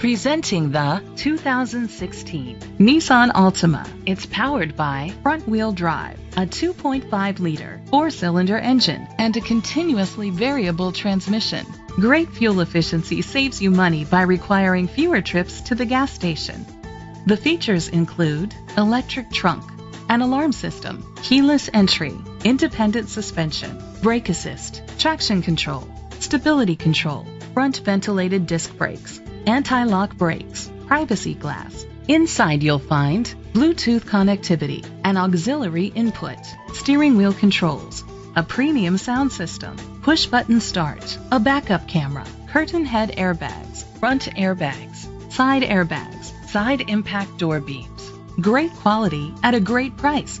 Presenting the 2016 Nissan Altima. It's powered by front-wheel drive, a 2.5-liter four-cylinder engine, and a continuously variable transmission. Great fuel efficiency saves you money by requiring fewer trips to the gas station. The features include electric trunk, an alarm system, keyless entry, independent suspension, brake assist, traction control, stability control, front ventilated disc brakes, anti-lock brakes, privacy glass. Inside you'll find Bluetooth connectivity, an auxiliary input, steering wheel controls, a premium sound system, push button start, a backup camera, curtain head airbags, front airbags, side airbags, side impact door beams. Great quality at a great price.